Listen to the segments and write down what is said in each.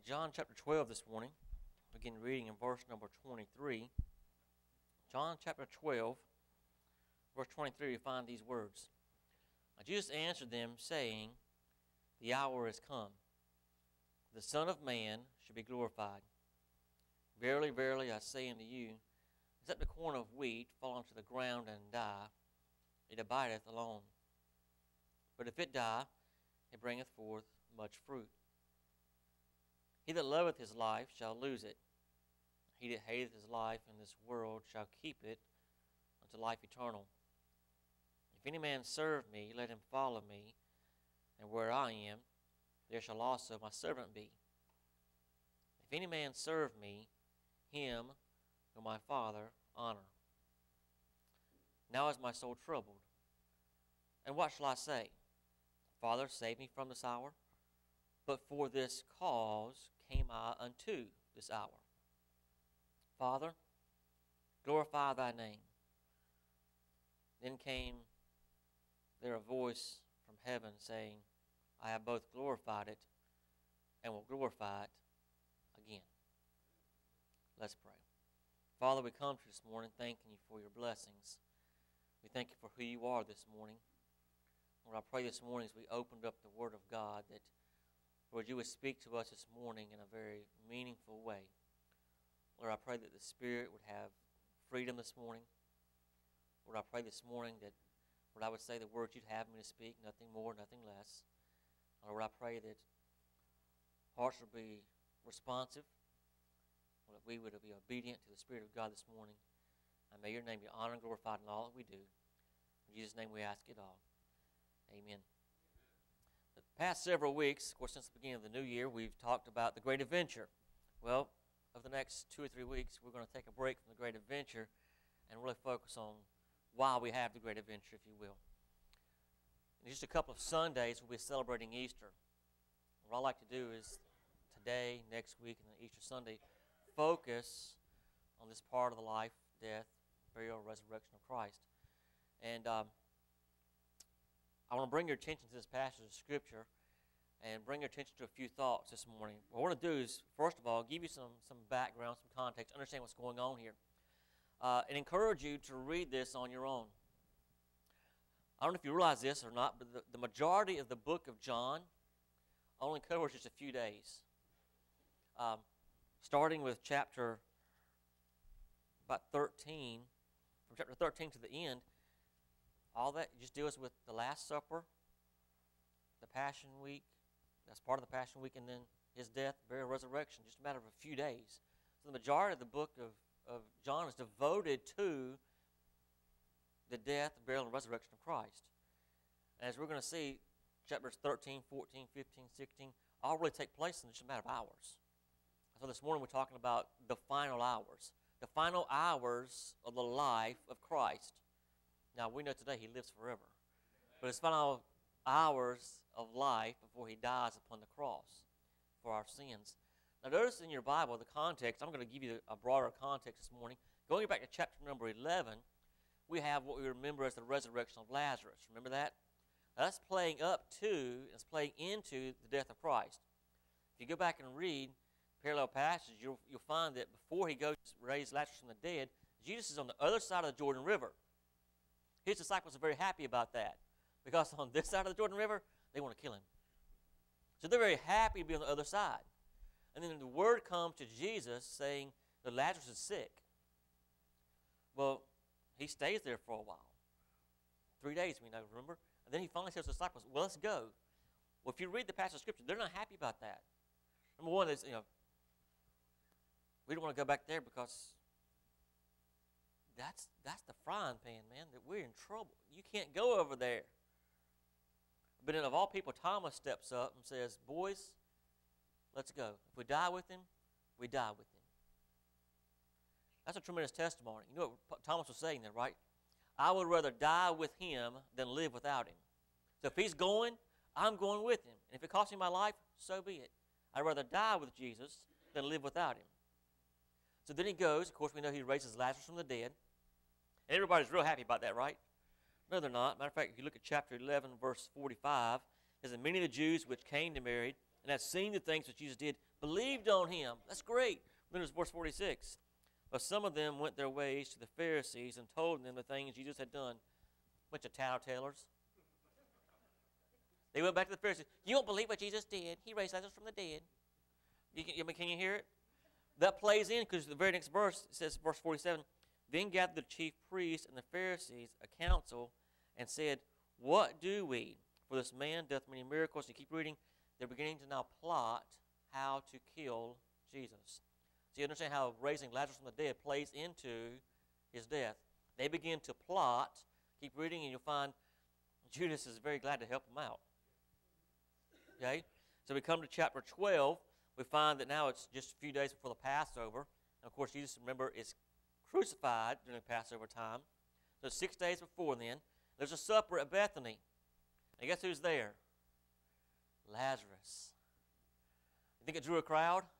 In John chapter 12 this morning, begin reading in verse number 23. John chapter 12, verse 23, we find these words. Now Jesus answered them, saying, The hour is come. The Son of Man should be glorified. Verily, verily, I say unto you, except the corn of wheat fall into the ground and die, it abideth alone. But if it die, it bringeth forth much fruit. He that loveth his life shall lose it. He that hateth his life in this world shall keep it unto life eternal. If any man serve me, let him follow me, and where I am, there shall also my servant be. If any man serve me, him will my Father honor. Now is my soul troubled. And what shall I say? Father, save me from this hour. But for this cause came I unto this hour. Father, glorify thy name. Then came there a voice from heaven saying, I have both glorified it and will glorify it again. Let's pray. Father, we come to this morning thanking you for your blessings. We thank you for who you are this morning. Lord, I pray this morning as we opened up the Word of God that, Lord, you would speak to us this morning in a very meaningful way. Lord, I pray that the Spirit would have freedom this morning. Lord, I pray this morning that, Lord, I would say the words you'd have me to speak, nothing more, nothing less. Lord, I pray that hearts will be responsive, Lord, that we would be obedient to the Spirit of God this morning. And may your name be honored and glorified in all that we do. In Jesus' name we ask it all. Amen. The past several weeks, of course, since the beginning of the new year, we've talked about the great adventure. Well, over the next two or three weeks, we're going to take a break from the great adventure and really focus on why we have the great adventure, if you will. In just a couple of Sundays, we'll be celebrating Easter. What I like to do is today, next week, and then Easter Sunday, focus on this part of the life, death, burial, resurrection of Christ. And um, I want to bring your attention to this passage of Scripture and bring your attention to a few thoughts this morning. What I want to do is, first of all, give you some, some background, some context, understand what's going on here, uh, and encourage you to read this on your own. I don't know if you realize this or not, but the, the majority of the book of John only covers just a few days. Um, starting with chapter about 13, from chapter 13 to the end, all that just deals with the Last Supper, the Passion Week, that's part of the Passion Week, and then his death, burial, resurrection, just a matter of a few days. So the majority of the book of, of John is devoted to the death, burial, and resurrection of Christ. As we're going to see, chapters 13, 14, 15, 16 all really take place in just a matter of hours. So this morning we're talking about the final hours, the final hours of the life of Christ. Now we know today he lives forever, but his final hours of life before he dies upon the cross for our sins. Now notice in your Bible the context. I'm going to give you a broader context this morning. Going back to chapter number 11, we have what we remember as the resurrection of Lazarus. Remember that? That's playing up to, it's playing into the death of Christ. If you go back and read parallel passages, you'll, you'll find that before he goes to raise Lazarus from the dead, Jesus is on the other side of the Jordan River. His disciples are very happy about that because on this side of the Jordan River, they want to kill him. So they're very happy to be on the other side. And then the word comes to Jesus saying that Lazarus is sick. Well, he stays there for a while. Three days, we know, remember? And then he finally says to the disciples, Well, let's go. Well, if you read the passage of Scripture, they're not happy about that. Number one is, you know, we don't want to go back there because that's that's the frying pan, man, that we're in trouble. You can't go over there. But then of all people, Thomas steps up and says, Boys, let's go. If we die with him, we die with him. That's a tremendous testimony. You know what Thomas was saying there, right? I would rather die with him than live without him. So if he's going, I'm going with him. And if it costs me my life, so be it. I'd rather die with Jesus than live without him. So then he goes. Of course, we know he raises Lazarus from the dead. And everybody's real happy about that, right? No, they're not. Matter of fact, if you look at chapter 11, verse 45, it says, Many of the Jews which came to Mary and had seen the things which Jesus did, believed on him. That's great. Then there's verse 46. But some of them went their ways to the Pharisees and told them the things Jesus had done. Bunch of tattletales. They went back to the Pharisees. You don't believe what Jesus did. He raised Lazarus from the dead. You can, can you hear it? That plays in because the very next verse says, verse 47, Then gathered the chief priests and the Pharisees a council and said, What do we? For this man doth many miracles. You keep reading. They're beginning to now plot how to kill Jesus. So you understand how raising Lazarus from the dead plays into his death. They begin to plot. Keep reading, and you'll find Judas is very glad to help them out. Okay? So we come to chapter 12. We find that now it's just a few days before the Passover. And of course, Jesus, remember, is crucified during Passover time. So six days before then, there's a supper at Bethany. And guess who's there? Lazarus. You think it drew a crowd?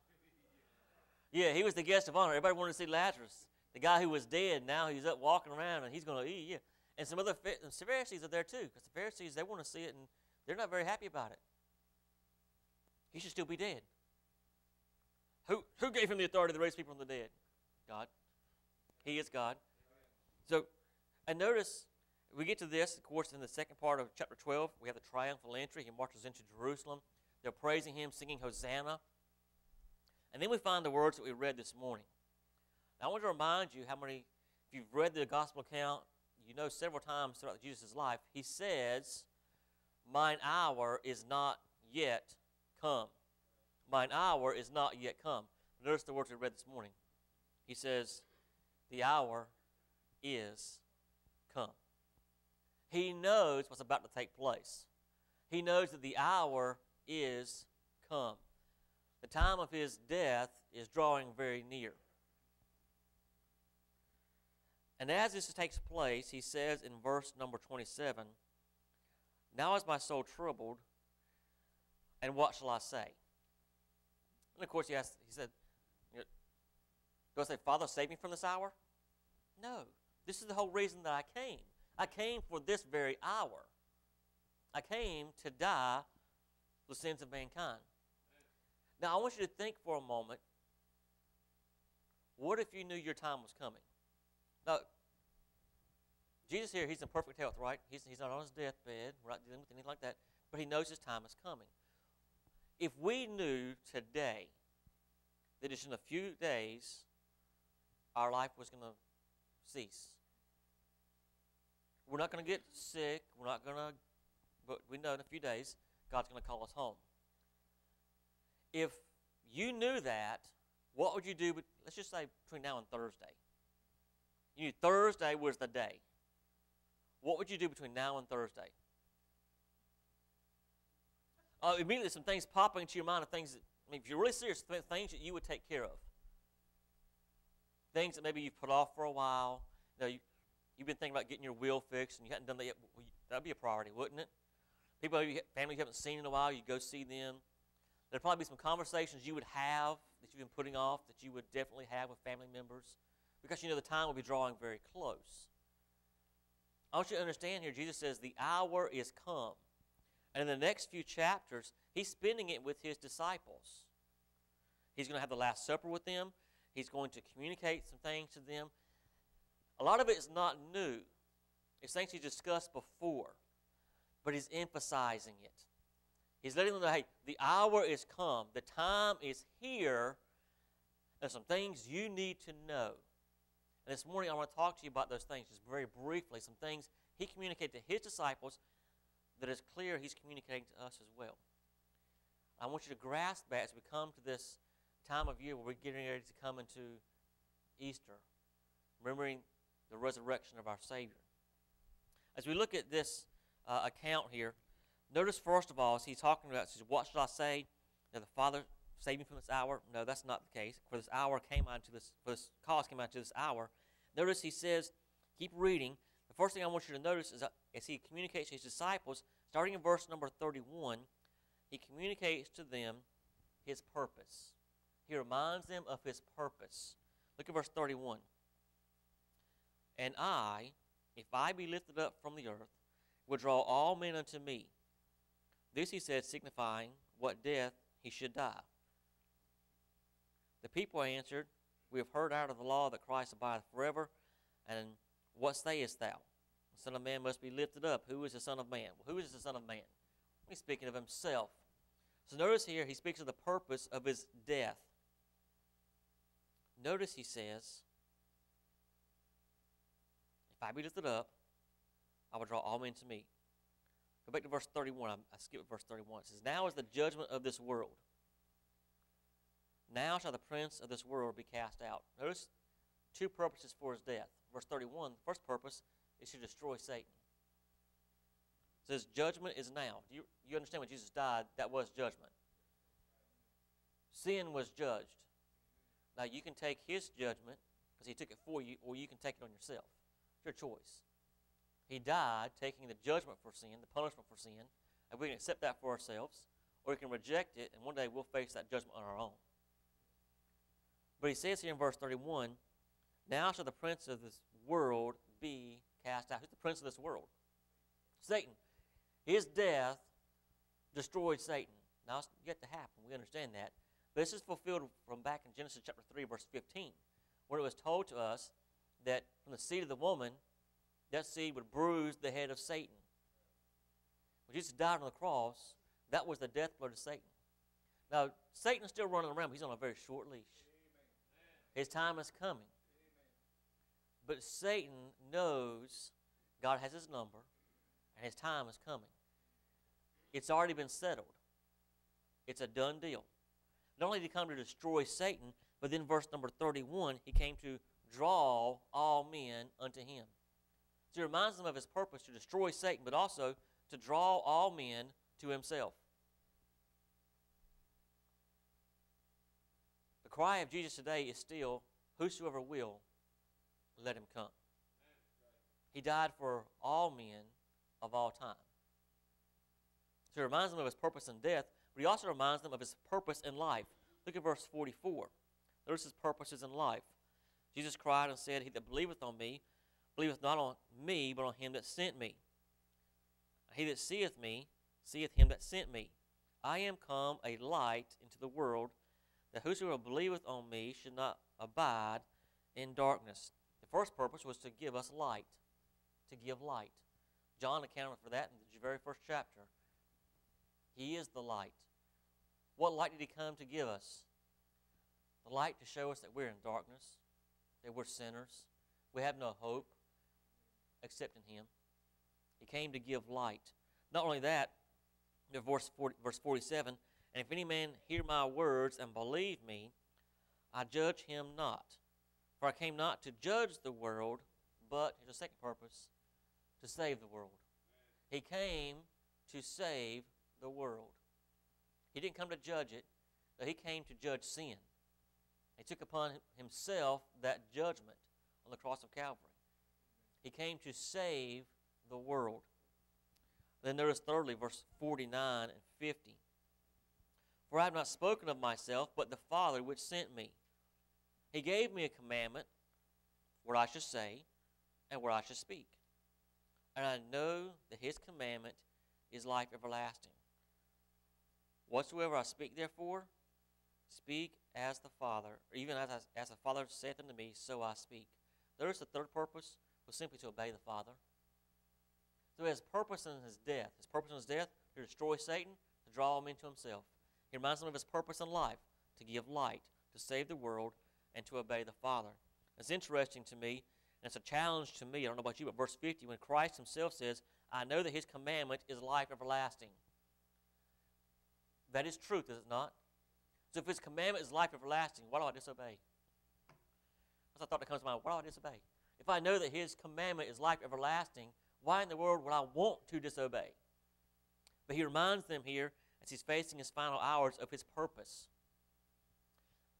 Yeah, he was the guest of honor. Everybody wanted to see Lazarus. The guy who was dead, now he's up walking around and he's going to eat. Yeah. And some other Pharisees are there too, because the Pharisees, they want to see it and they're not very happy about it. He should still be dead. Who, who gave him the authority to raise people from the dead? God. He is God. So, and notice we get to this, of course, in the second part of chapter 12. We have the triumphal entry. He marches into Jerusalem. They're praising him, singing Hosanna. And then we find the words that we read this morning. Now, I want to remind you how many, if you've read the gospel account, you know several times throughout Jesus' life, he says, Mine hour is not yet come. Mine hour is not yet come. Notice the words we read this morning. He says, The hour is come. He knows what's about to take place. He knows that the hour is come. The time of his death is drawing very near. And as this takes place, he says in verse number 27 Now is my soul troubled, and what shall I say? And of course, he, asked, he said, Do I say, Father, save me from this hour? No. This is the whole reason that I came. I came for this very hour. I came to die for the sins of mankind. Now, I want you to think for a moment what if you knew your time was coming? Now, Jesus here, he's in perfect health, right? He's, he's not on his deathbed, we're not dealing with anything like that, but he knows his time is coming. If we knew today that just in a few days our life was going to cease, we're not going to get sick, we're not going to, but we know in a few days God's going to call us home. If you knew that, what would you do? Let's just say between now and Thursday. You knew Thursday was the day. What would you do between now and Thursday? Uh, immediately, some things pop into your mind of things that, I mean, if you're really serious, things that you would take care of. Things that maybe you've put off for a while. You know, you, you've been thinking about getting your will fixed and you hadn't done that yet. Well, that'd be a priority, wouldn't it? People, family you haven't seen in a while, you go see them. There'd probably be some conversations you would have that you've been putting off that you would definitely have with family members because you know the time will be drawing very close. I want you to understand here, Jesus says, the hour is come. And in the next few chapters, he's spending it with his disciples. He's going to have the Last Supper with them. He's going to communicate some things to them. A lot of it is not new. It's things he discussed before, but he's emphasizing it. He's letting them know, hey, the hour is come. The time is here. There's some things you need to know. And this morning I want to talk to you about those things just very briefly. Some things he communicated to his disciples that is clear he's communicating to us as well. I want you to grasp that as we come to this time of year where we're getting ready to come into Easter, remembering the resurrection of our Savior. As we look at this uh, account here, notice first of all, as he's talking about, says, what should I say? That the Father saved me from this hour? No, that's not the case. For this hour came out to this, for this cause came out to this hour. Notice he says, keep reading. First thing I want you to notice is that as he communicates to his disciples, starting in verse number 31, he communicates to them his purpose. He reminds them of his purpose. Look at verse 31. And I, if I be lifted up from the earth, will draw all men unto me. This he said, signifying what death he should die. The people answered, We have heard out of the law that Christ abideth forever, and what sayest thou? Son of Man must be lifted up. Who is the Son of Man? Well, who is the Son of Man? He's speaking of himself. So notice here, he speaks of the purpose of his death. Notice he says, If I be lifted up, I will draw all men to me. Go back to verse 31. I, I skipped verse 31. It says, Now is the judgment of this world. Now shall the prince of this world be cast out. Notice two purposes for his death. Verse 31, the first purpose is to destroy Satan. It says, Judgment is now. Do you, you understand when Jesus died, that was judgment. Sin was judged. Now you can take his judgment because he took it for you, or you can take it on yourself. It's your choice. He died taking the judgment for sin, the punishment for sin, and we can accept that for ourselves, or we can reject it, and one day we'll face that judgment on our own. But he says here in verse 31 Now shall the prince of this world be cast out. Who's the prince of this world? Satan. His death destroyed Satan. Now it's yet to happen. We understand that. But this is fulfilled from back in Genesis chapter 3, verse 15, where it was told to us that from the seed of the woman, that seed would bruise the head of Satan. When Jesus died on the cross, that was the death blow to Satan. Now, Satan's still running around, but he's on a very short leash. His time is coming. But Satan knows God has his number and his time is coming. It's already been settled, it's a done deal. Not only did he come to destroy Satan, but then verse number 31, he came to draw all men unto him. So he reminds them of his purpose to destroy Satan, but also to draw all men to himself. The cry of Jesus today is still, Whosoever will, let him come. He died for all men of all time. So he reminds them of his purpose in death, but he also reminds them of his purpose in life. Look at verse 44. There's his purposes in life. Jesus cried and said, He that believeth on me believeth not on me, but on him that sent me. He that seeth me, seeth him that sent me. I am come a light into the world, that whosoever believeth on me should not abide in darkness. First purpose was to give us light, to give light. John accounted for that in the very first chapter. He is the light. What light did he come to give us? The light to show us that we're in darkness, that we're sinners, we have no hope, except in him. He came to give light. Not only that, verse, 40, verse 47 And if any man hear my words and believe me, I judge him not. For I came not to judge the world, but, here's a second purpose, to save the world. He came to save the world. He didn't come to judge it, but he came to judge sin. He took upon himself that judgment on the cross of Calvary. He came to save the world. Then is thirdly, verse 49 and 50. For I have not spoken of myself, but the Father which sent me. He gave me a commandment, what I should say, and what I should speak. And I know that his commandment is life everlasting. Whatsoever I speak, therefore, speak as the Father, or even as, as the Father saith unto me, so I speak. There is the third purpose was simply to obey the Father. So his purpose in his death, his purpose in his death, to destroy Satan, to draw him into himself. He reminds them of his purpose in life, to give light, to save the world, and to obey the Father. It's interesting to me, and it's a challenge to me. I don't know about you, but verse 50, when Christ himself says, I know that his commandment is life everlasting. That is truth, is it not? So if his commandment is life everlasting, why do I disobey? That's a thought that comes to mind. Why do I disobey? If I know that His commandment is life everlasting, why in the world would I want to disobey? But He reminds them here, as He's facing His final hours, of His purpose.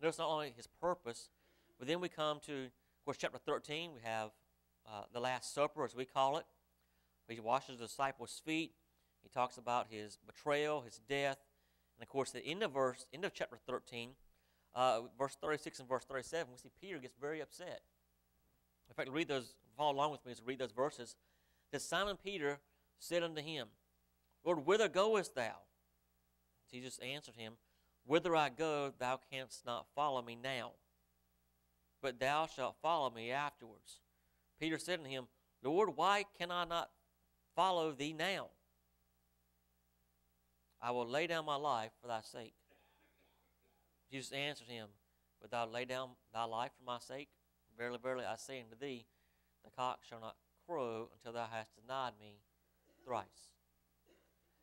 Notice not only His purpose, but then we come to, of course, chapter 13. We have uh, the Last Supper, as we call it. He washes the disciples' feet. He talks about His betrayal, His death, and of course, the end of verse, end of chapter 13, uh, verse 36 and verse 37, we see Peter gets very upset. In fact, read those, follow along with me as read those verses. That Simon Peter said unto him, Lord, whither goest thou? Jesus answered him, Whither I go, thou canst not follow me now, but thou shalt follow me afterwards. Peter said unto him, Lord, why can I not follow thee now? I will lay down my life for thy sake. Jesus answered him, Wilt thou lay down thy life for my sake? Verily, verily, I say unto thee, the cock shall not crow until thou hast denied me thrice.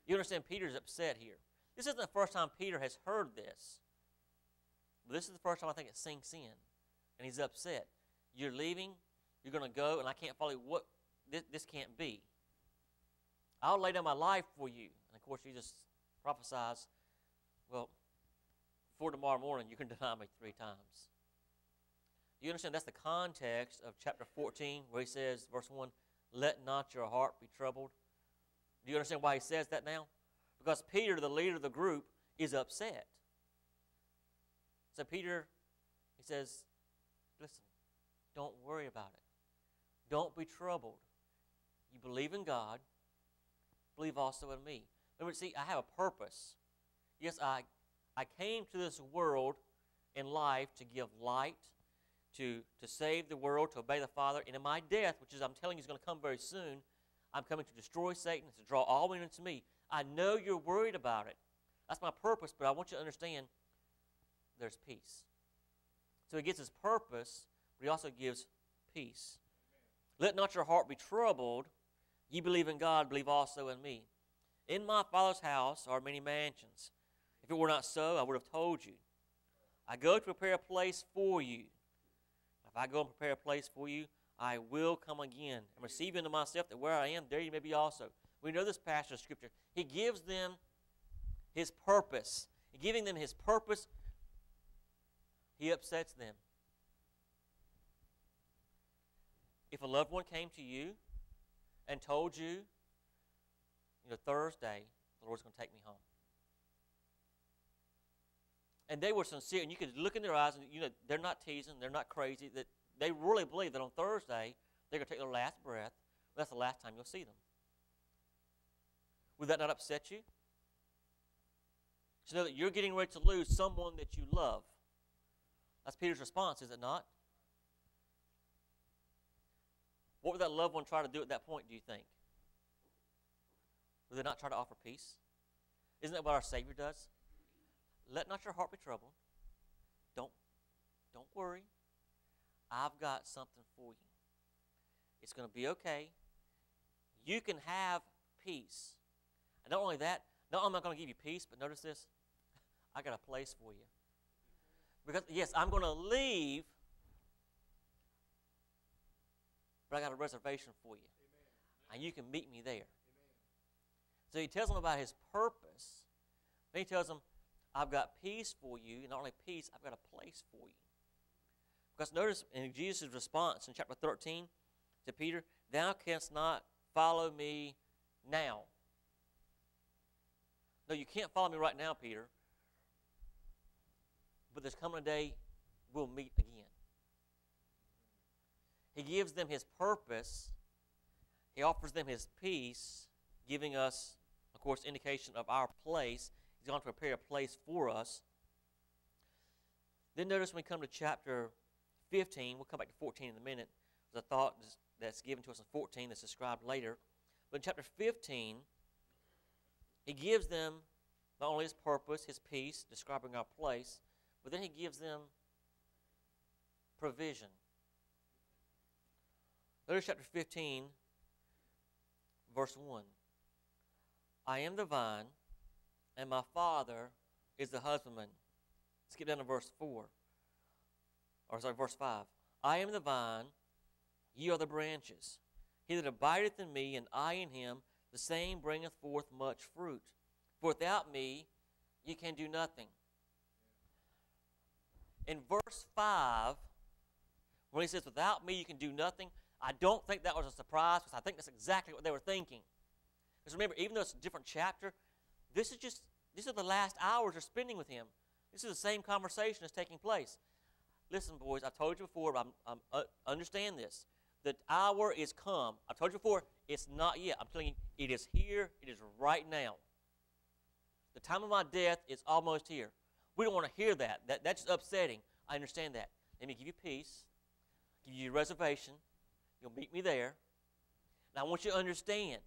You understand, Peter's upset here. This isn't the first time Peter has heard this. But this is the first time I think it sinks in. And he's upset. You're leaving, you're going to go, and I can't follow you. What? This, this can't be. I'll lay down my life for you. And of course, Jesus prophesies, well, for tomorrow morning, you can deny me three times. You understand? That's the context of chapter 14, where he says, verse 1, let not your heart be troubled. Do you understand why he says that now? Because Peter, the leader of the group, is upset. So Peter, he says, listen, don't worry about it. Don't be troubled. You believe in God, believe also in me. Remember, see, I have a purpose. Yes, I, I came to this world in life to give light, to, to save the world, to obey the Father. And in my death, which is I'm telling you is going to come very soon, I'm coming to destroy Satan, to draw all men into me. I know you're worried about it. That's my purpose, but I want you to understand there's peace. So he gives his purpose, but he also gives peace. Let not your heart be troubled. Ye believe in God, believe also in me. In my Father's house are many mansions. If it were not so, I would have told you. I go to prepare a place for you. If I go and prepare a place for you, I will come again and receive you into myself, that where I am, there you may be also. We know this passage of Scripture. He gives them his purpose. In giving them his purpose, he upsets them. If a loved one came to you and told you, you know, Thursday, the Lord's going to take me home. And they were sincere, and you could look in their eyes, and you know they're not teasing, they're not crazy. That they really believe that on Thursday they're going to take their last breath. That's the last time you'll see them. Would that not upset you? To know that you're getting ready to lose someone that you love. That's Peter's response, is it not? What would that loved one try to do at that point, do you think? Would they not try to offer peace? Isn't that what our Savior does? Let not your heart be troubled. Don't, don't worry. I've got something for you. It's going to be okay. You can have peace. And not only that, not only am I going to give you peace, but notice this I got a place for you. Because, yes, I'm going to leave, but I got a reservation for you. Amen. And you can meet me there. Amen. So he tells them about his purpose. Then he tells them, I've got peace for you. And not only peace, I've got a place for you. Because notice in Jesus' response in chapter 13 to Peter, Thou canst not follow me now. No, you can't follow me right now, Peter. But there's coming a day we'll meet again. He gives them his purpose. He offers them his peace, giving us, of course, indication of our place. He's going to prepare a place for us. Then notice when we come to chapter 15, we'll come back to 14 in a minute. There's a thought that's given to us in 14 that's described later. But in chapter 15, he gives them not only his purpose, his peace, describing our place, but then he gives them provision. Notice chapter 15, verse 1. I am the vine, and my Father is the husbandman. Skip down to verse 4 or sorry, verse 5. I am the vine, ye are the branches. He that abideth in me, and I in him, the same bringeth forth much fruit. For without me, ye can do nothing. In verse 5, when he says, Without me, you can do nothing, I don't think that was a surprise because I think that's exactly what they were thinking. Because remember, even though it's a different chapter, this is just, these are the last hours they're spending with him. This is the same conversation that's taking place. Listen, boys, I've told you before, but I'm uh, understand this. The hour is come. I've told you before, it's not yet. I'm telling you, it is here. It is right now. The time of my death is almost here. We don't want to hear that. that. That's upsetting. I understand that. Let me give you peace, give you a reservation. You'll meet me there. And I want you to understand.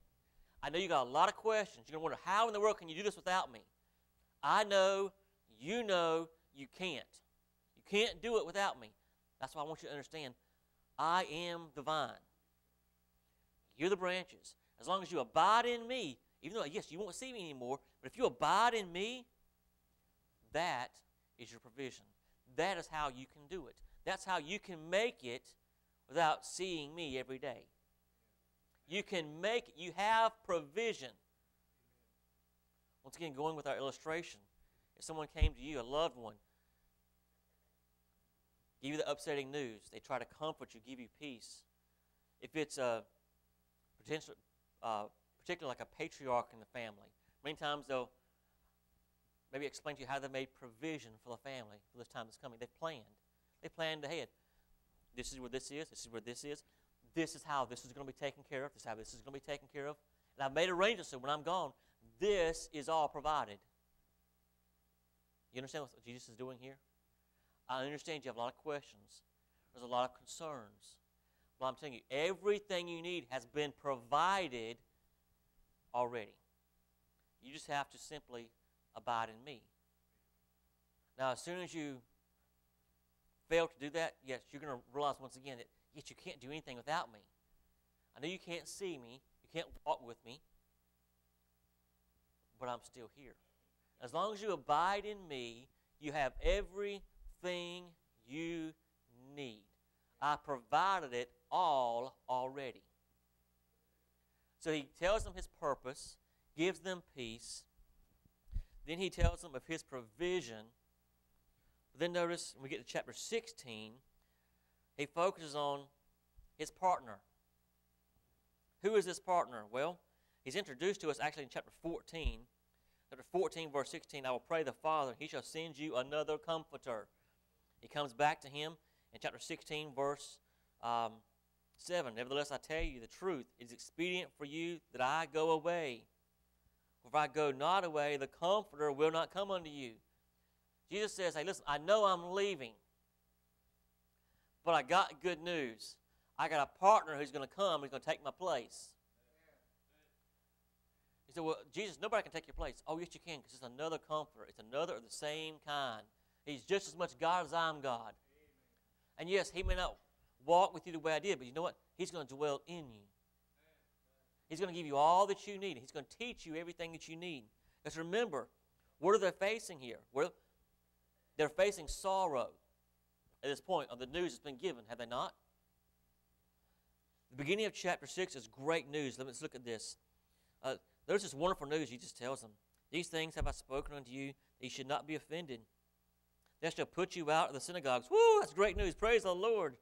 I know you got a lot of questions. You're going to wonder, how in the world can you do this without me? I know, you know, you can't. You can't do it without me. That's why I want you to understand I am the vine. You're the branches. As long as you abide in me, even though, yes, you won't see me anymore, but if you abide in me, that is your provision. That is how you can do it. That's how you can make it without seeing me every day. You can make it, you have provision. Once again, going with our illustration, if someone came to you, a loved one, give you the upsetting news, they try to comfort you, give you peace. If it's a potential, uh, particularly like a patriarch in the family, many times they'll maybe explain to you how they made provision for the family for this time that's coming. They've planned. They planned ahead. This is where this is. This is where this is. This is how this is going to be taken care of. This is how this is going to be taken care of. And I've made arrangements so when I'm gone, this is all provided. You understand what Jesus is doing here? I understand you have a lot of questions. There's a lot of concerns. But I'm telling you, everything you need has been provided already. You just have to simply abide in me. Now, as soon as you fail to do that, yes, you're going to realize once again that, yes, you can't do anything without me. I know you can't see me, you can't walk with me, but I'm still here. As long as you abide in me, you have everything you need. I provided it all already. So he tells them his purpose, gives them peace. Then he tells them of his provision. But then notice, when we get to chapter 16, he focuses on his partner. Who is this partner? Well, he's introduced to us actually in chapter 14. Chapter 14, verse 16 I will pray the Father, he shall send you another comforter. He comes back to him in chapter 16, verse um, 7 Nevertheless, I tell you the truth. It is expedient for you that I go away. For if I go not away, the Comforter will not come unto you. Jesus says, Hey, listen, I know I'm leaving, but I got good news. I got a partner who's going to come, who's going to take my place. He said, Well, Jesus, nobody can take your place. Oh, yes, you can, because it's another comforter. It's another of the same kind. He's just as much God as I'm God. And yes, he may not walk with you the way I did, but you know what? He's going to dwell in you. He's going to give you all that you need. He's going to teach you everything that you need. Because remember, what are they facing here? Well, they're facing sorrow at this point of the news that's been given, have they not? The beginning of chapter 6 is great news. Let's look at this. Uh, there's this wonderful news. He just tells them, These things have I spoken unto you, that you should not be offended. They shall put you out of the synagogues. Woo, that's great news. Praise the Lord.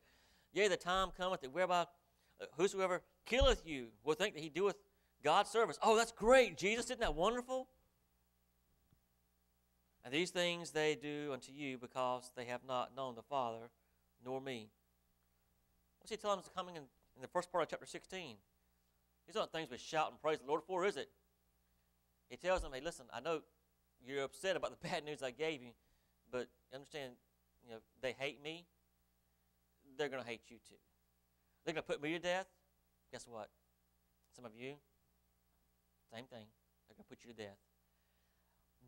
Yea, the time cometh that whereby uh, whosoever killeth you will think that he doeth God's service. Oh, that's great, Jesus. Isn't that wonderful? And these things they do unto you because they have not known the Father nor me. What's he telling us is coming in, in the first part of chapter 16? These aren't things we shout and praise the Lord for, is it? He tells them, hey, listen, I know you're upset about the bad news I gave you, but understand, you know, they hate me they're going to hate you too. They're going to put me to death. Guess what? Some of you, same thing. They're going to put you to death.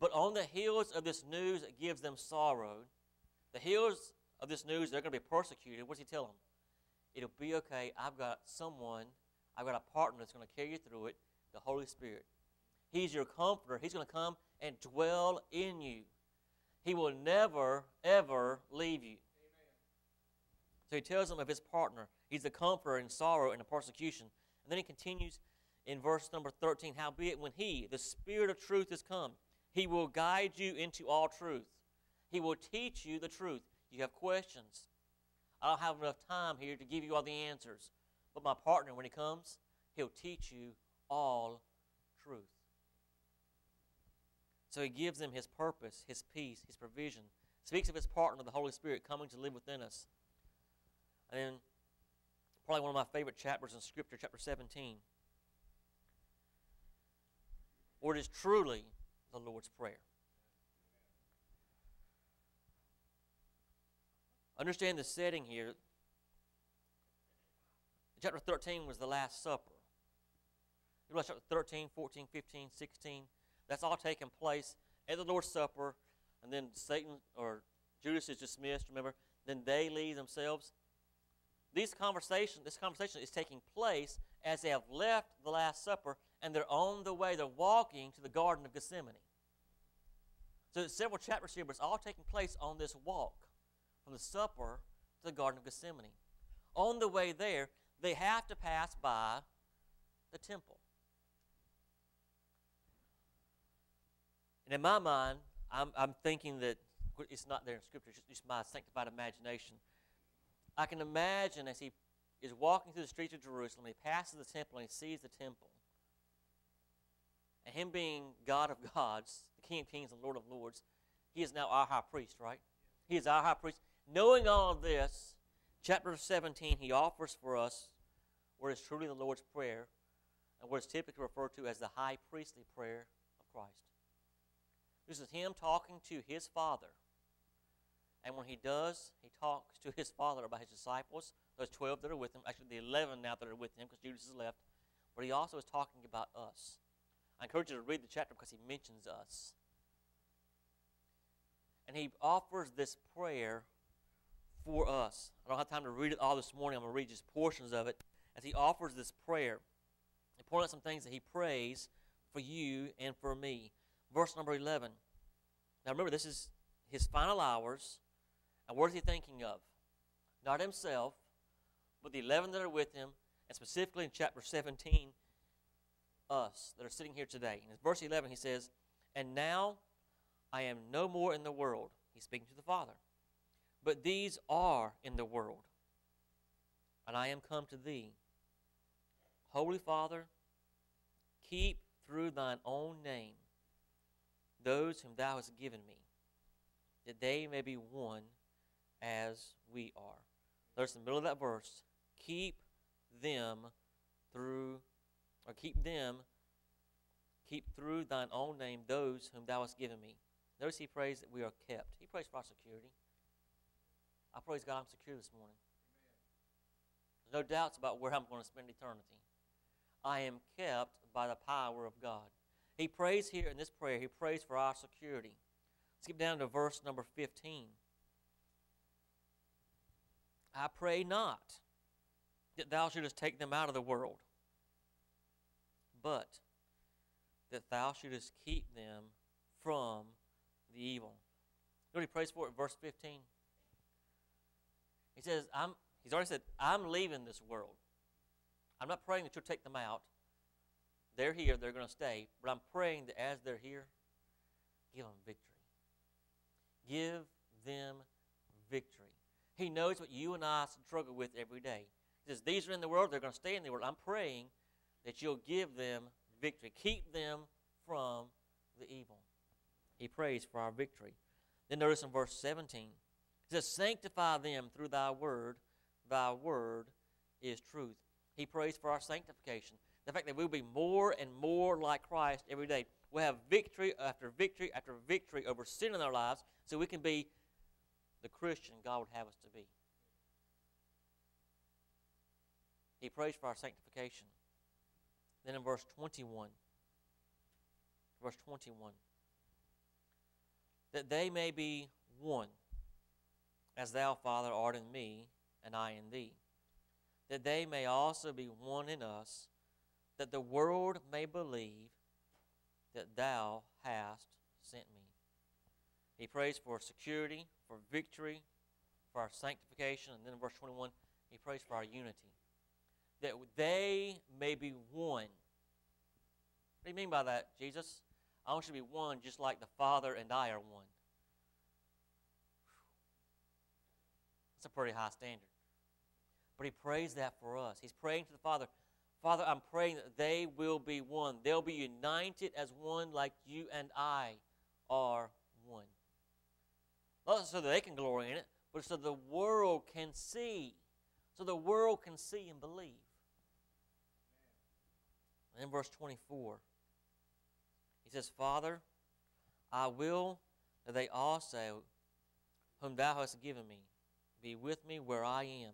But on the heels of this news, it gives them sorrow. The heels of this news, they're going to be persecuted. What does he tell them? It'll be okay. I've got someone, I've got a partner that's going to carry you through it the Holy Spirit. He's your comforter. He's going to come and dwell in you. He will never, ever leave you. So he tells them of his partner. He's the comforter in sorrow and in persecution. And then he continues in verse number 13 Howbeit, when he, the Spirit of truth, is come, he will guide you into all truth. He will teach you the truth. You have questions. I don't have enough time here to give you all the answers. But my partner, when he comes, he'll teach you all truth. So he gives them his purpose, his peace, his provision. Speaks of his partner, the Holy Spirit, coming to live within us. And then, probably one of my favorite chapters in Scripture, chapter 17, where it is truly the Lord's Prayer. Understand the setting here. Chapter 13 was the Last Supper. You realize chapter 13, 14, 15, 16, that's all taking place at the Lord's Supper, and then Satan or Judas is dismissed, remember? Then they leave themselves. These conversation, this conversation is taking place as they have left the Last Supper and they're on the way, they're walking to the Garden of Gethsemane. So several chapters here, but it's all taking place on this walk from the supper to the Garden of Gethsemane. On the way there, they have to pass by the temple. And in my mind, I'm, I'm thinking that it's not there in Scripture, it's just my sanctified imagination. I can imagine as he is walking through the streets of Jerusalem, he passes the temple and he sees the temple. And him being God of gods, the King of kings and Lord of lords, he is now our high priest, right? He is our high priest. Knowing all of this, chapter 17, he offers for us what is truly the Lord's Prayer and what is typically referred to as the high priestly prayer of Christ. This is him talking to his Father. And when he does, he talks to his Father about his disciples, those 12 that are with him, actually the 11 now that are with him because Judas has left. But he also is talking about us. I encourage you to read the chapter because he mentions us. And he offers this prayer for us. I don't have time to read it all this morning. I'm going to read just portions of it as he offers this prayer. He points out some things that he prays for you and for me. Verse number 11. Now remember, this is his final hours. And what is he thinking of? Not himself, but the 11 that are with him, and specifically in chapter 17, us that are sitting here today. In verse 11, he says, And now I am no more in the world. He's speaking to the Father. But these are in the world, and I am come to thee. Holy Father, keep through thine own name those whom thou hast given me, that they may be one as we are. There's the middle of that verse. Keep them through, or keep them, keep through thine own name those whom thou hast given me. Notice he prays that we are kept. He prays for our security. I praise God I'm secure this morning. There's no doubts about where I'm going to spend eternity. I am kept by the power of God. He prays here in this prayer, he prays for our security. Skip down to verse number 15. I pray not that thou shouldest take them out of the world, but that thou shouldest keep them from the evil. You know what he prays for in verse 15? He says, I'm, he's already said, I'm leaving this world. I'm not praying that you'll take them out. They're here, they're going to stay. But I'm praying that as they're here, give them victory. Give them victory. He knows what you and I struggle with every day. He says, These are in the world, they're going to stay in the world. I'm praying that you'll give them victory. Keep them from the evil. He prays for our victory. Then notice in verse 17, he says, Sanctify them through thy word. Thy word is truth. He prays for our sanctification. The fact that we'll be more and more like Christ every day. We'll have victory after victory after victory over sin in our lives so we can be the Christian God would have us to be. He prays for our sanctification. Then in verse 21, verse 21, that they may be one, as thou, Father, art in me, and I in thee, that they may also be one in us, that the world may believe that thou hast sent me. He prays for security, for victory, for our sanctification. And then in verse 21, he prays for our unity. That they may be one. What do you mean by that, Jesus? I want you to be one just like the Father and I are one. That's a pretty high standard. But he prays that for us. He's praying to the Father, Father, I'm praying that they will be one. They'll be united as one like you and I are one. Not so that they can glory in it, but so the world can see. So the world can see and believe. And in verse 24, he says, Father, I will that they also, whom thou hast given me, be with me where I am,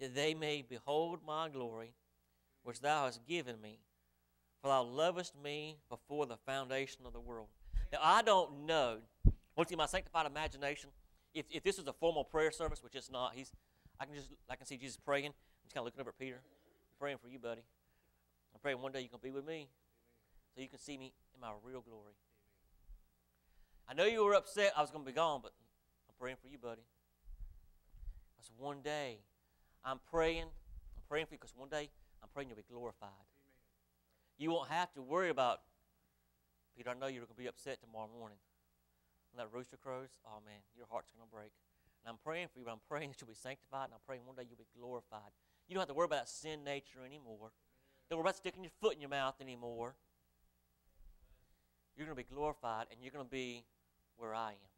that they may behold my glory, which thou hast given me. For thou lovest me before the foundation of the world. Now, I don't know, once in my sanctified imagination, if, if this is a formal prayer service, which it's not, he's, I can just, I can see Jesus praying. I'm just kind of looking over at Peter. I'm praying for you, buddy. I'm praying one day you're to be with me so you can see me in my real glory. I know you were upset I was going to be gone, but I'm praying for you, buddy. Because one day, I'm praying, I'm praying for you because one day I'm praying you'll be glorified. You won't have to worry about, Peter, I know you're going to be upset tomorrow morning. When that rooster crows, oh man, your heart's going to break. And I'm praying for you, but I'm praying that you'll be sanctified, and I'm praying one day you'll be glorified. You don't have to worry about that sin nature anymore. Don't worry about sticking your foot in your mouth anymore. You're going to be glorified, and you're going to be where I am.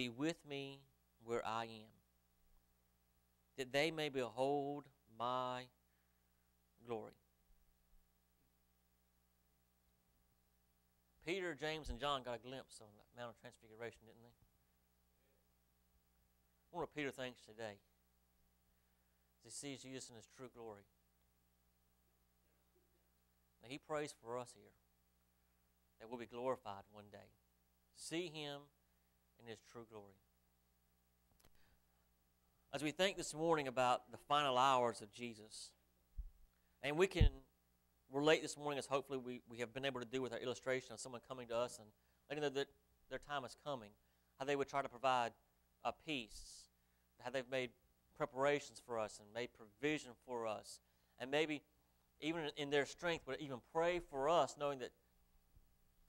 Be with me where I am, that they may behold my glory. Peter, James, and John got a glimpse on the Mount of Transfiguration, didn't they? I wonder what Peter thinks today as he sees Jesus in his true glory. Now, he prays for us here that we'll be glorified one day. See him in his true glory. As we think this morning about the final hours of Jesus, and we can relate this morning as hopefully we, we have been able to do with our illustration of someone coming to us and letting them know that their time is coming, how they would try to provide a peace, how they've made preparations for us and made provision for us, and maybe even in their strength would even pray for us, knowing that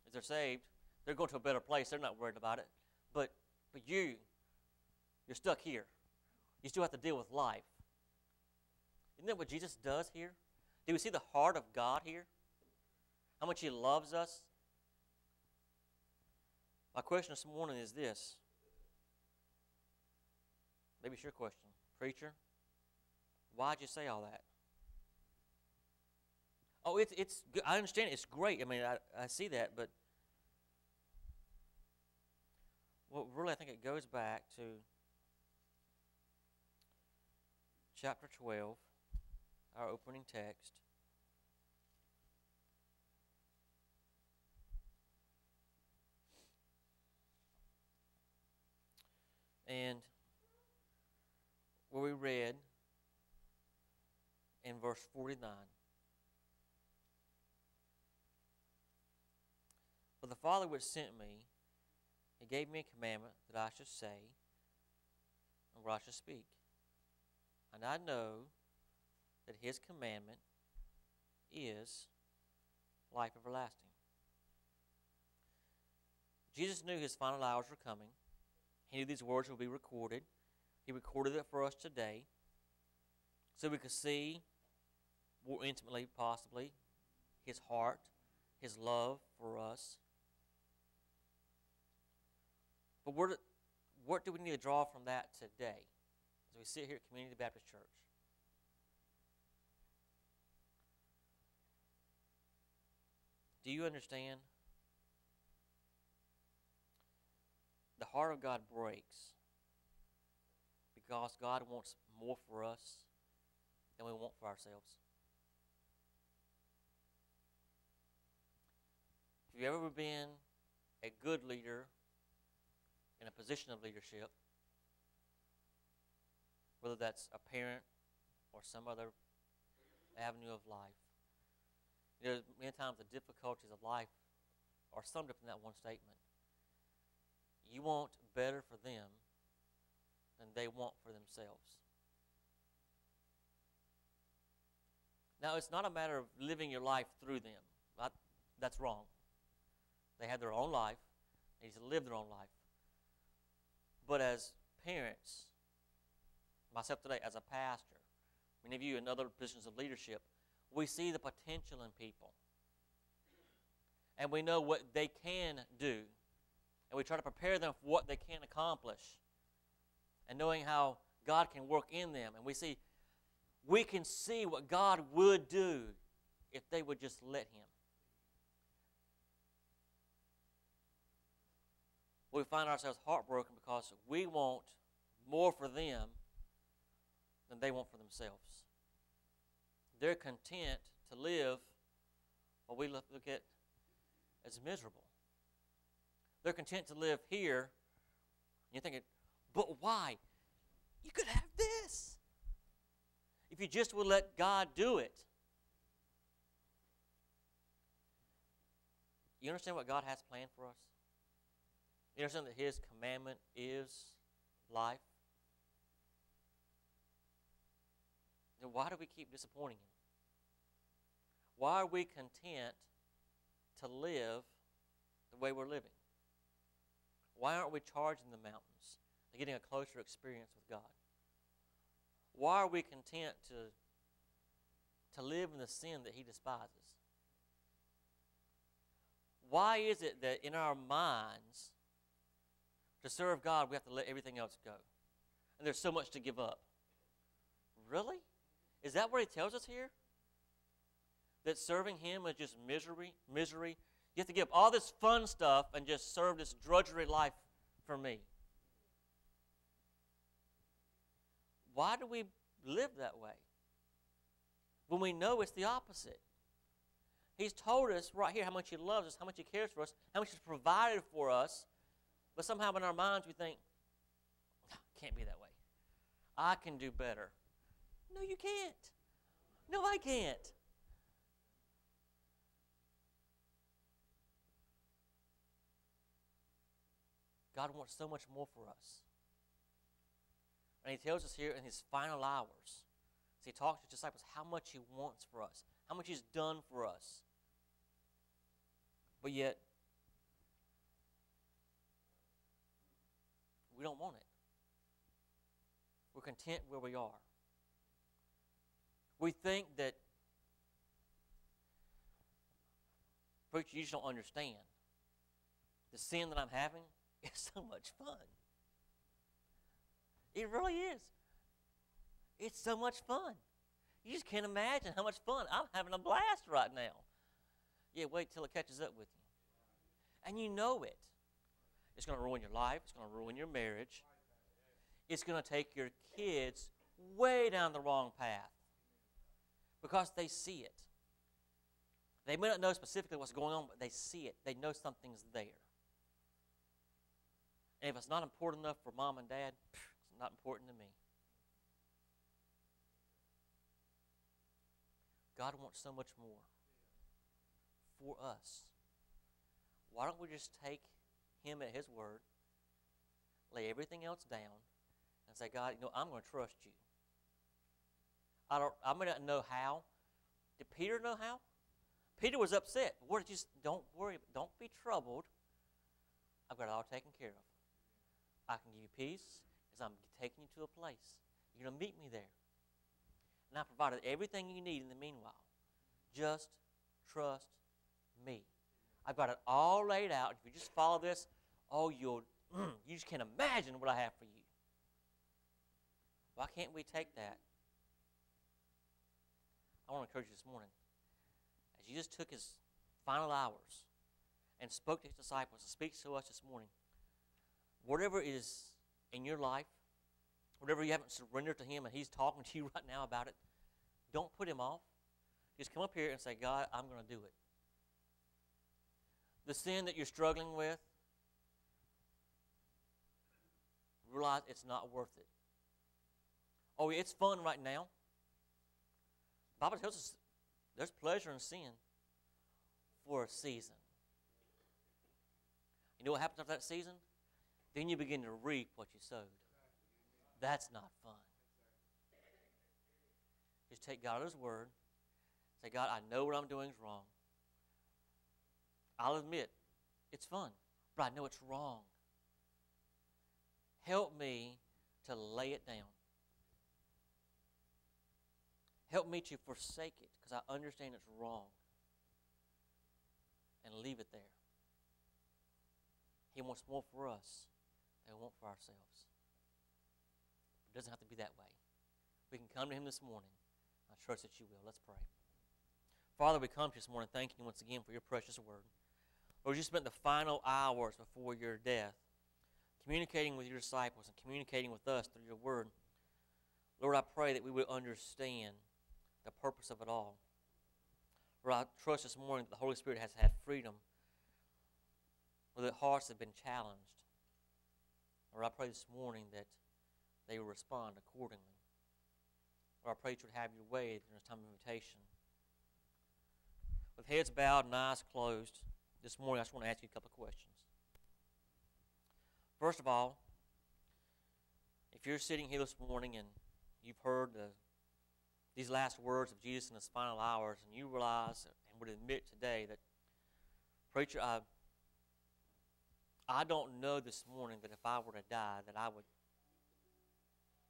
as they're saved, they're going to a better place. They're not worried about it. But but you, you're stuck here. You still have to deal with life. Isn't that what Jesus does here? Do we see the heart of God here? How much He loves us? My question this morning is this. Maybe it's your question. Preacher, why'd you say all that? Oh, it's, it's. I understand. It's great. I mean, I, I see that, but well, really, I think it goes back to chapter 12, our opening text. And where we read in verse 49. For the Father which sent me, he gave me a commandment that I should say and what I should speak. And I know that his commandment is life everlasting. Jesus knew his final hours were coming. He knew these words would be recorded. He recorded it for us today so we could see more intimately, possibly, his heart, his love for us. But what, what do we need to draw from that today as we sit here at Community Baptist Church? Do you understand? The heart of God breaks because God wants more for us than we want for ourselves. Have you ever been a good leader in a position of leadership, whether that's a parent or some other avenue of life. You know, many times the difficulties of life are summed up in that one statement. You want better for them than they want for themselves. Now, it's not a matter of living your life through them. I, that's wrong. They have their own life. They need to live their own life. But as parents, myself today as a pastor, many of you in other positions of leadership, we see the potential in people. And we know what they can do. And we try to prepare them for what they can accomplish. And knowing how God can work in them. And we see, we can see what God would do if they would just let Him. We find ourselves heartbroken because we want more for them than they want for themselves. They're content to live what we look at as miserable. They're content to live here. You're thinking, but why? You could have this. If you just would let God do it. You understand what God has planned for us? You understand that His commandment is life? Then why do we keep disappointing Him? Why are we content to live the way we're living? Why aren't we charging the mountains and getting a closer experience with God? Why are we content to, to live in the sin that He despises? Why is it that in our minds, to serve God, we have to let everything else go? And there's so much to give up. Really? Is that what He tells us here? That serving Him is just misery, misery. You have to give up all this fun stuff and just serve this drudgery life for me. Why do we live that way? When we know it's the opposite. He's told us right here how much He loves us, how much He cares for us, how much He's provided for us. But somehow in our minds we think, can't be that way. I can do better. No, you can't. No, I can't. God wants so much more for us. And he tells us here in his final hours, as he talks to his disciples, how much he wants for us, how much he's done for us. But yet, we don't want it. We're content where we are. We think that, preacher, you just don't understand. The sin that I'm having is so much fun. It really is. It's so much fun. You just can't imagine how much fun. I'm having a blast right now. Yeah, wait till it catches up with you. And you know it. It's going to ruin your life, it's going to ruin your marriage. It's going to take your kids way down the wrong path because they see it. They may not know specifically what's going on, but they see it. They know something's there. And if it's not important enough for mom and dad, it's not important to me. God wants so much more for us. Why don't we just take Him at His word, lay everything else down, and say, God, you know, I'm going to trust you. I don't. I may not know how. Did Peter know how? Peter was upset. Lord, just don't worry. Don't be troubled. I've got it all taken care of. I can give you peace as I'm taking you to a place. You're going to meet me there. And I provided everything you need in the meanwhile. Just trust me. I've got it all laid out. If you just follow this, oh, you'll you just can't imagine what I have for you. Why can't we take that? I want to encourage you this morning. As Jesus took his final hours and spoke to his disciples and speaks to us this morning, whatever is in your life, whatever you haven't surrendered to Him and He's talking to you right now about it, don't put Him off. Just come up here and say, God, I'm going to do it. The sin that you're struggling with, realize it's not worth it. Oh, it's fun right now. The Bible tells us there's pleasure in sin for a season. You know what happens after that season? then you begin to reap what you sowed. That's not fun. Just take God at His word. Say, God, I know what I'm doing is wrong. I'll admit it's fun, but I know it's wrong. Help me to lay it down. Help me to forsake it because I understand it's wrong and leave it there. He wants more for us than we want for ourselves. It doesn't have to be that way. We can come to Him this morning. I trust that you will. Let's pray. Father, we come to you this morning thanking you once again for your precious word. Lord, you spent the final hours before your death communicating with your disciples and communicating with us through your word. Lord, I pray that we would understand the purpose of it all. Lord, I trust this morning that the Holy Spirit has had freedom, where the hearts have been challenged. Lord, I pray this morning that they will respond accordingly. Lord, I pray that you would have your way during this time of invitation. With heads bowed and eyes closed, this morning I just want to ask you a couple of questions. First of all, if you're sitting here this morning and you've heard the, these last words of Jesus in his final hours, and you realize and would admit today that, preacher, I, I don't know this morning that if I were to die, that I would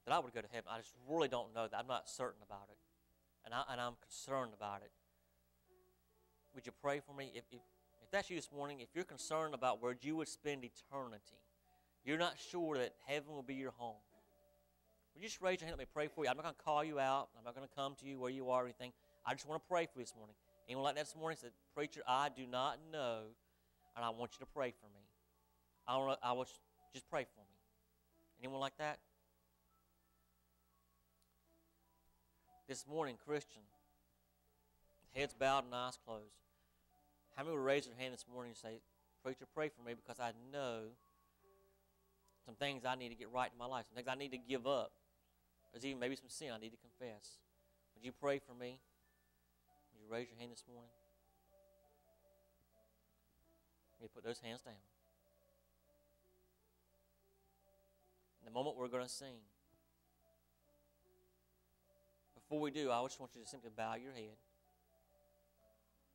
that I would go to heaven. I just really don't know that. I'm not certain about it, and I and I'm concerned about it. Would you pray for me? If, if that's you this morning, if you're concerned about where you would spend eternity, you're not sure that heaven will be your home. Would you just raise your hand? Let me pray for you. I'm not going to call you out. I'm not going to come to you where you are or anything. I just want to pray for you this morning. Anyone like that this morning said, Preacher, I do not know, and I want you to pray for me. I want I want just pray for me. Anyone like that? This morning, Christian, heads bowed and eyes closed. How many will raise their hand this morning and say, Preacher, pray for me because I know some things I need to get right in my life, some things I need to give up. There's even maybe some sin I need to confess. Would you pray for me? Would you raise your hand this morning? Me put those hands down. In the moment we're going to sing, before we do, I just want you to simply bow your head.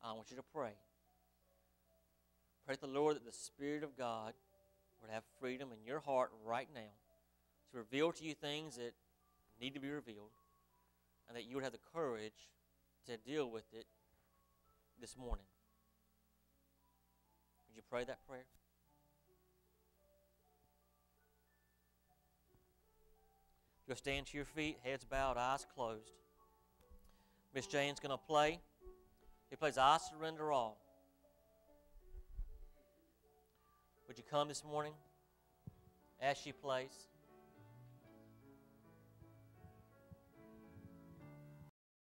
I want you to pray. Pray to the Lord that the Spirit of God would have freedom in your heart right now to reveal to you things that need to be revealed and that you would have the courage to deal with it this morning. Would you pray that prayer? You'll stand to your feet, heads bowed, eyes closed. Miss Jane's going to play. He plays I Surrender All. Would you come this morning as she plays?